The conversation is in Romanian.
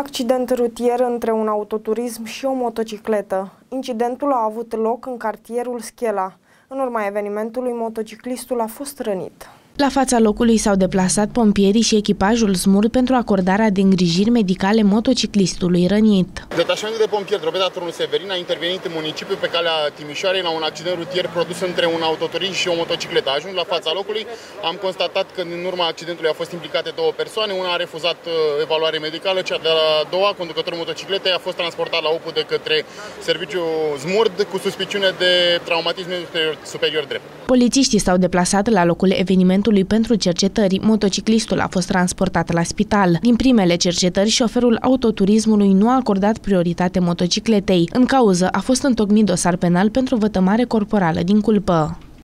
Accident rutier între un autoturism și o motocicletă. Incidentul a avut loc în cartierul Schela. În urma evenimentului, motociclistul a fost rănit. La fața locului s-au deplasat pompierii și echipajul SMUR pentru acordarea de îngrijiri medicale motociclistului rănit. Detașamentul de pompieri Drobeta Turnul Severin a intervenit în municipiu pe calea Timișoarei la un accident rutier produs între un autoturism și o motocicletă. Ajuns la fața locului, am constatat că în urma accidentului au fost implicate două persoane. Una a refuzat uh, evaluare medicală, cea de la a doua, conducătorul motocicletei, a fost transportat la OPU de către serviciul SMURD cu suspiciune de traumatism superior, superior drept. Polițiștii s-au deplasat la locul evenimentului Institutului pentru Cercetări, motociclistul a fost transportat la spital. Din primele cercetări, șoferul autoturismului nu a acordat prioritate motocicletei. În cauză a fost întocmit dosar penal pentru vătămare corporală din culpă.